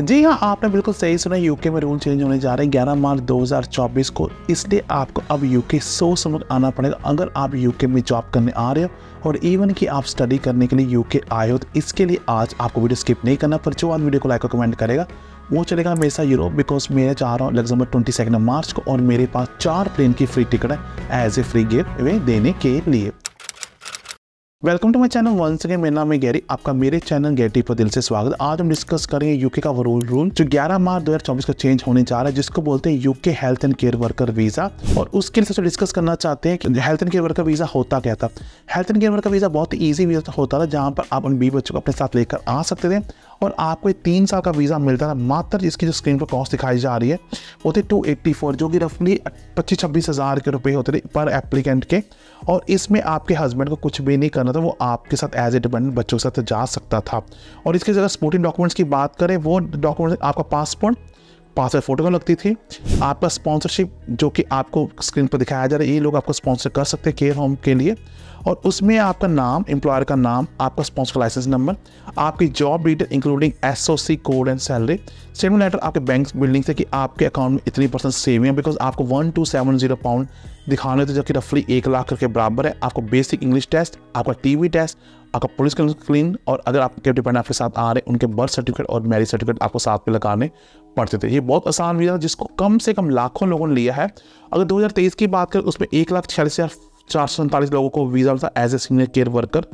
जी हाँ आपने बिल्कुल सही सुना यूके में रूल चेंज होने जा रहे हैं। 11 मार्च 2024 को, इसलिए आपको अब यूके सोच समझ आना पड़ेगा। अगर आप यूके में जॉब करने आ रहे हो और इवन कि आप स्टडी करने के लिए यूके आए हो तो इसके लिए आज आपको वीडियो स्किप नहीं करना। पर जो आज वीडियो को लाइक और कमेंट करेगा, वो चलेगा हमेशा यूरोप बिकॉज़ मैं चाह रहा हूँ लग्जमबर ट्वेंटी सेकेंड मार्च को और मेरे पास चार प्लेन की फ्री टिकट है एज ए फ्री गिफ्ट वे देने के लिए। Welcome to my channel once again मेरा नाम है गैरी आपका मेरे चैनल गैटी पर दिल से स्वागत आज हम डिस्कस करेंगे यूके का रूल रूल जो 11 मार्च 2024 का चेंज होने जा रहा है, जिसको बोलते हैं UK health and care worker visa और उसके लिए सबसे डिस्कस करना चाहते हैं कि health and care worker visa होता क्या था। Health and care worker visa बहुत ईजी वीज़ा होता था, जहाँ पर आप उन बी बच्चों को अपने साथ लेकर आ सकते थे। और आपको तीन साल का वीज़ा मिलता था। मात्र इसकी जो स्क्रीन पर कॉस्ट दिखाई जा रही है, वो थे टू एट्टी फोर जो कि रफली पच्चीस छब्बीस हज़ार के रुपये होते थे पर एप्लीकेंट के। और इसमें आपके हस्बैंड को कुछ भी नहीं करना था, वो आपके साथ एज ए डिपेंडेंट बच्चों के साथ जा सकता था। और इसके जगह स्पोर्टिंग डॉक्यूमेंट्स की बात करें, वो डॉक्यूमेंट आपका पासपोर्ट पासवर्ड फ़ोटो लगती थी? आपका स्पॉन्सरशिप जो कि आपको स्क्रीन पर दिखाया जा रहा है, ये लोग आपको स्पॉन्सर कर सकते हैं केयर होम के लिए। और उसमें आपका नाम एम्प्लॉयर का नाम, आपका स्पॉन्सर लाइसेंस नंबर आपकी job detail including S O C code and salary statement letter आपके बैंक बिल्डिंग से कि आपके अकाउंट में इतनी परसेंट सेविंग है बिकॉज़ आपको one two seven zero pound दिखाने थे जो कि रफली एक लाख के बराबर है। आपको बेसिक इंग्लिश टेस्ट आपका टीवी टेस्ट आपका पुलिस क्लीन और अगर आप आपके डिपेंड आपके साथ आ रहे, उनके बर्थ सर्टिफिकेट और मैरिज सर्टिफिकेट आपको साथ में लगाने पड़ते थे। ये बहुत आसान वीज़ा था, जिसको कम से कम लाखों लोगों ने लिया है। अगर 2023 की बात करें, उसमें एक लाख छियालीस हज़ार चार सौ सैंतालीस लोगों को वीज़ा था as a senior care worker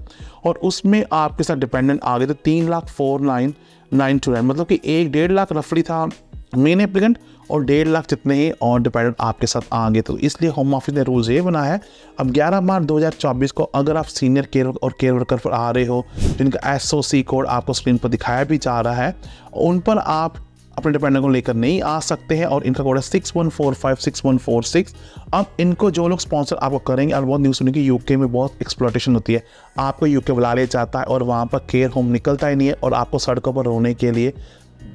और उसमें आपके साथ डिपेंडेंट आ गए थे तीन lakh four nine nine two nine. मतलब कि एक डेढ़ लाख रफली था। मेन एप्लीकेंट और डेढ़ लाख जितने ही और डिपेंडेंट आपके साथ आ गए तो इसलिए होम ऑफ़िस ने रूल्स ये बनाया है, अब 11 मार्च 2024 को अगर आप सीनियर केयर और केयर वर्कर पर आ रहे हो, जिनका एस ओ सी कोड आपको स्क्रीन पर दिखाया भी जा रहा है, उन पर आप अपने डिपेंडेंट को लेकर नहीं आ सकते हैं और इनका कोड है six one four five six one four six अब इनको जो लोग स्पॉन्सर आपको करेंगे और बहुत न्यूज़ सुनी कि यूके में बहुत एक्सप्लोटेशन होती है। आपको यूके बुला लिया जाता है और वहाँ पर केयर होम निकलता ही नहीं है और आपको सड़कों पर रोने के लिए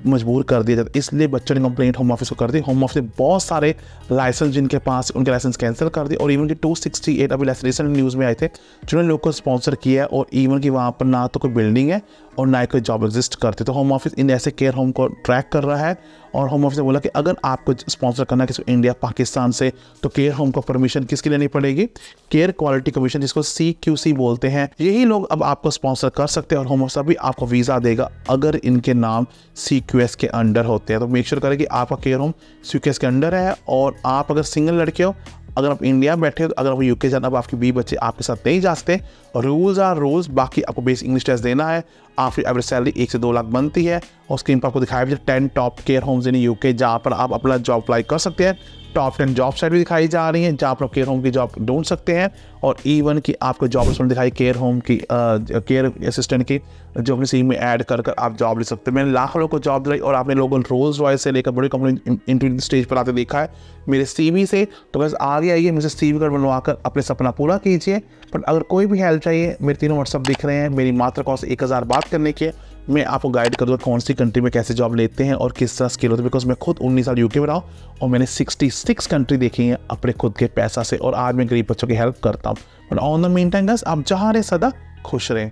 मजबूर कर दिया जाता इसलिए बच्चों ने कंप्लेंट होम ऑफ़िस को कर दी। होम ऑफ़िस ने बहुत सारे लाइसेंस जिनके पास, उनके लाइसेंस कैंसिल कर दिए और इवन की टू सिक्सटी एट अभी रिसेंट न्यूज़ में आए थे, जिन्होंने लोगों को स्पॉन्सर किया है और इवन कि वहाँ पर ना तो कोई बिल्डिंग है और ना ही कोई जॉब एग्जिस्ट करते तो होम ऑफ़िस इन ऐसे केयर होम को ट्रैक कर रहा है और होम ऑफ़िस ने बोला कि अगर आपको स्पॉन्सर करना किसी इंडिया पाकिस्तान से तो केयर होम को परमिशन किसकी लेनी पड़ेगी? केयर क्वालिटी कमीशन जिसको सी क्यू सी बोलते हैं। यही लोग अब आपको स्पॉन्सर कर सकते हैं और होम ऑफ़िस अभी आपको वीज़ा देगा, अगर इनके नाम सी क्यू एस के अंडर होते हैं। तो मेक श्योर करें कि आपका care home C Q S के अंडर है और आप अगर सिंगल लड़के हो अगर आप इंडिया में बैठे हो तो अगर आप यूके जाना आपके बी बच्चे आपके साथ नहीं जा सकते रूल्स आर रूल्स बाकी आपको बेस इंग्लिश टेस्ट देना है, आपकी एवरेज सैलरी एक से दो लाख बनती है, और स्क्रीन पर आपको दिखाया भी ten top care homes in UK जहाँ पर आप अपना जॉब अप्लाई कर सकते हैं। टॉप टेन जॉब साइट भी दिखाई जा रही हैं, जहाँ आप केयर होम की जॉब ढूंढ सकते हैं, और इवन की आपको जॉब रिस्पॉन्ड दिखाई केयर होम की केयर असिस्टेंट की, जो अपने सी में ऐड कर कर आप जॉब ले सकते हैं। मैंने लाखों लोगों को जॉब दिलाई, और आपने लोगों रोल्स रॉयस से लेकर बड़ी कंपनी इंटरव्यू स्टेज पर आते देखा है, मेरे सीवी से। तो बस आगे आइए, मुझे सी वी कार्ड बनवा कर अपने सपना पूरा कीजिए। बट अगर कोई भी हेल्प चाहिए, मेरे तीनों व्हाट्सअप दिख रहे हैं, मेरी मात्र कॉस्ट एक हज़ार बात करने की मैं आपको गाइड कर दूँगा कौन सी कंट्री में कैसे जॉब लेते हैं और किस तरह स्किल होते हैं बिकॉज़ मैं खुद उन्नीस साल यूके में रहा हूँ और मैंने सिक्सटी सिक्स कंट्री देखी है अपने खुद के पैसा से और आज मैं गरीब बच्चों की हेल्प करता हूँ। But on the main time आप जहाँ रहे, सदा खुश रहें।